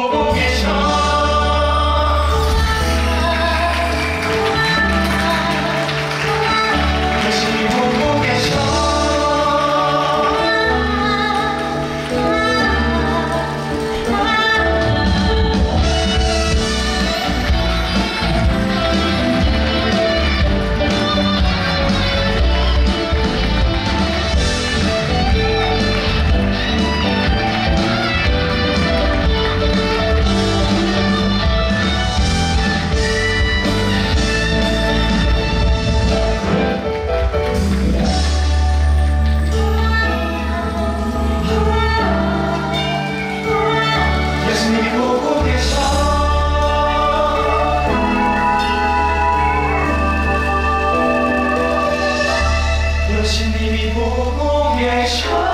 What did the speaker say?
Oh. Yeshua.